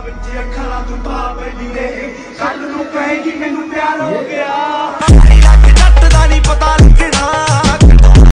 ਵਿੱਚ ਅੱਖਾਂ ਤੂੰ ਪਾ ਬੈਠੀ ਰੇ ਕੱਲ ਨੂੰ ਕਹੇਗੀ ਮੈਨੂੰ ਪਿਆਰ। ਹੋ